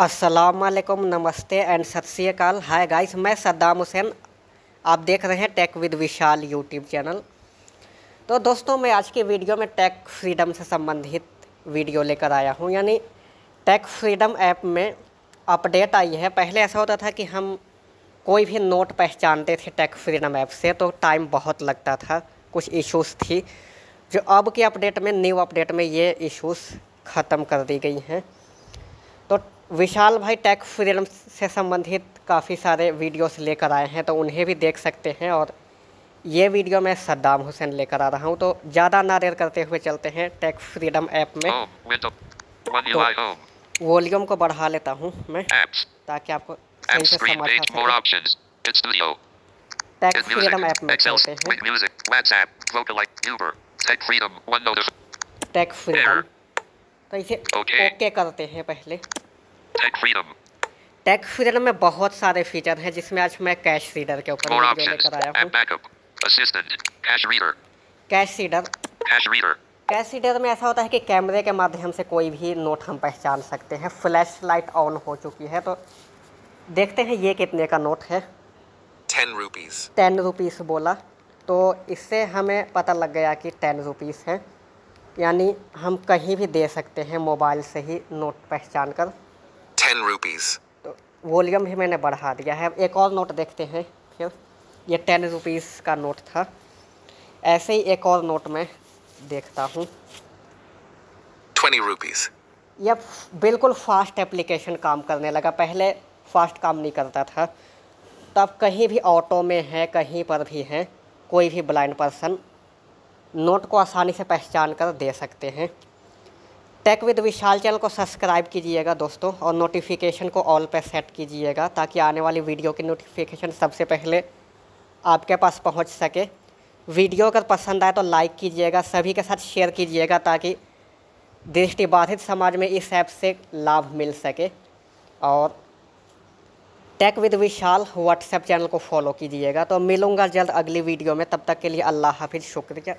असलकम नमस्ते एंड सत श्रीकाल हाय गाइस, मैं सद्दाम हुसैन। आप देख रहे हैं tech with Vishal YouTube channel तो दोस्तों, मैं आज की वीडियो में टेक फ्रीडम से संबंधित वीडियो लेकर आया हूँ। यानी टेक फ्रीडम ऐप में अपडेट आई है। पहले ऐसा होता था कि हम कोई भी नोट पहचानते थे टेक फ्रीडम ऐप से तो टाइम बहुत लगता था। कुछ इश्यूज़ थी, जो अब के अपडेट में न्यू अपडेट में ये इश्यूज़ ख़त्म कर दी गई हैं। तो विशाल भाई टेक फ्रीडम से संबंधित काफ़ी सारे वीडियोस लेकर आए हैं तो उन्हें भी देख सकते हैं और ये वीडियो मैं सद्दाम हुसैन लेकर आ रहा हूँ। तो ज़्यादा ना देर करते हुए चलते हैं टेक फ्रीडम ऐप में। UI home, वॉल्यूम को बढ़ा लेता हूँ मैं apps, ताकि आपको सही से समझ सके। टेक फ्रीडम ऐप में चलते हैं। टेक तो इसे ओके Okay. ओके करते हैं पहले। टेक फ्रीडम में बहुत सारे फीचर हैं जिसमें आज मैं कैश रीडर के ऊपर वीडियो लेकर आया हूँ। backup, assistant, cache reader, cache reader cache reader, cache reader में ऐसा होता है कि कैमरे के माध्यम से कोई भी नोट हम पहचान सकते हैं। फ्लैश लाइट ऑन हो चुकी है तो देखते हैं ये कितने का नोट है। 10 rupees. टेन रुपीस बोला। तो इससे हमें पता लग गया कि टेन रुपीस है। यानी हम कहीं भी दे सकते हैं मोबाइल से ही नोट पहचान कर 10 rupees. तो वॉल्यूम भी मैंने बढ़ा दिया है। एक और नोट देखते हैं। फिर ये टेन रुपीस का नोट था। ऐसे ही एक और नोट में देखता हूँ। 20 rupees. यह बिल्कुल फास्ट एप्लीकेशन काम करने लगा। पहले फास्ट काम नहीं करता था। तब कहीं भी ऑटो में है कहीं पर भी है कोई भी ब्लाइंड पर्सन नोट को आसानी से पहचान कर दे सकते हैं। टेक विद विशाल चैनल को सब्सक्राइब कीजिएगा दोस्तों और नोटिफिकेशन को ऑल पर सेट कीजिएगा ताकि आने वाली वीडियो की नोटिफिकेशन सबसे पहले आपके पास पहुँच सके। वीडियो अगर पसंद आए तो लाइक कीजिएगा, सभी के साथ शेयर कीजिएगा ताकि दृष्टिबाधित समाज में इस ऐप से लाभ मिल सके। और tech with Vishal WhatsApp channel को फॉलो कीजिएगा। तो मिलूँगा जल्द अगली वीडियो में, तब तक के लिए अल्लाह हाफिज़, शुक्रिया।